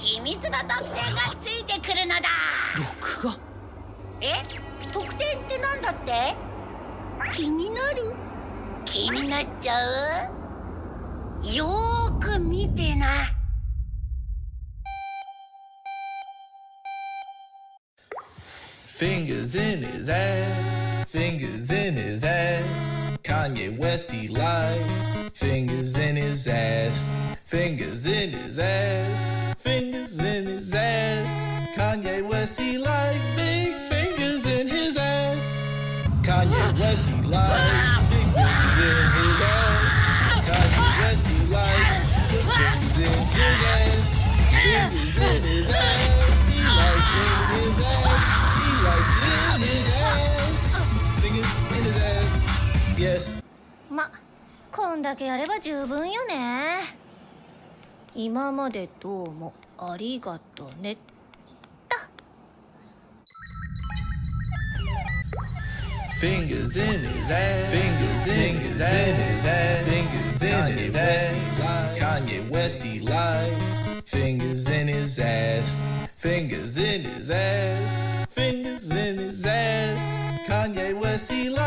秘密の特典がついてくるのだ。録画？え？特典ってなんだって？気になる？気になっちゃう？よく見てな。フィンガーズインイズアスフィンガーウエスティライズフィンガーインイズアス fingers in his ass, fingers in his ass. Kanye West, he likes big fingers in his ass. Kanye West, he likes big fingers in his ass. Kanye West, he likes big fingers in his ass. Fingers in his ass. He likes fingers in his ass. He likes in his ass. Fingers in his ass. Yes. まこんだけやれば十分よね 今までどうもありがとね Fingers in his ass. Fingers in his ass. Fingers in his ass. Kanye West he lies. Fingers in his ass. Fingers in his ass. Fingers in his ass. Kanye West he lies.